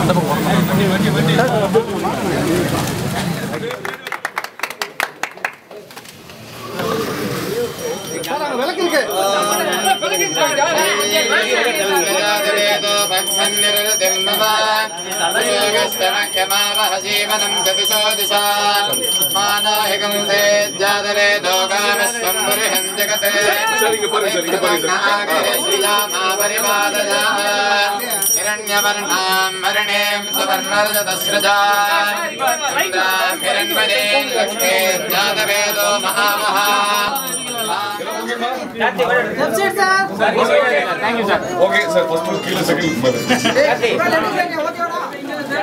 அந்த பக்கம் விளக்கு இருக்கு மாநாயகம் சேஜாதரேதோ சரிங்க பாருங்க சரிங்க பாருங்க हिरण्यवर्णाम् वर्णेम् सुवर्णरजतस्रजाम् महामहा okay sir first kilo second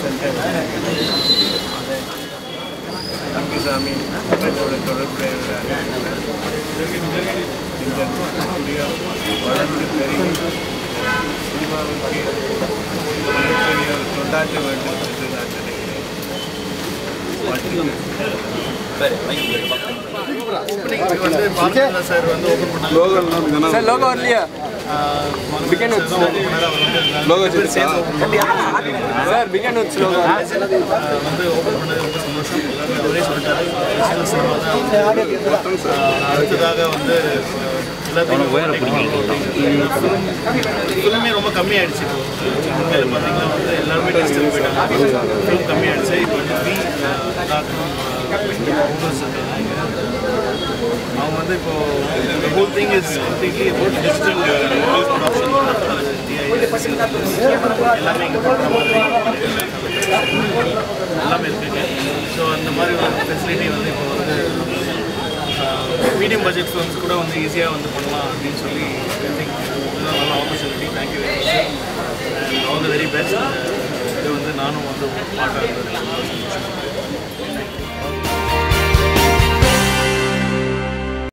center தம்பிசாமி அவர்களோட தொடர்புடையவராக இந்த ஸ்டுடியோ வளர்ந்து பெருகி சினிமாவுக்கு மிகப்பெரிய ஒரு தொண்டாற்ற வேண்டும் என்று நான் நினைக்கிறேன் வந்து பாலச்சந்திர சார் வந்து ஓப்பன் பண்ணாங்க சார் லோகோ வரலையா begin with logo sir begin with logo வந்து ஓப்பன் பண்ணது ரொம்ப சந்தோஷம் அடுத்ததாக வந்து ஃபிலிமே ரொம்ப கம்மியாயிடுச்சு உண்மையில பார்த்தீங்கன்னா வந்து எல்லாருமே டெஸ்ட்டுக்கு போயிட்டாங்க. ஃபிலிம் கம்மியாயிடுச்சு. இப்போ வந்து அவங்க வந்து இப்போ whole thing is completely about digital எல்லாமே இங்கே எல்லாமே இருக்குங்க ஸோ அந்த மாதிரி ஒரு ஃபெசிலிட்டி வந்து இப்போ வந்து மீடியம் பட்ஜெட் ஃபிலிம்ஸ் கூட வந்து ஈஸியாக வந்து பண்ணலாம் அப்படின்னு சொல்லி திங்க் இதுதான் நல்ல opportunity thank you very much and all the very best இது வந்து நானும் வந்து பார்க்க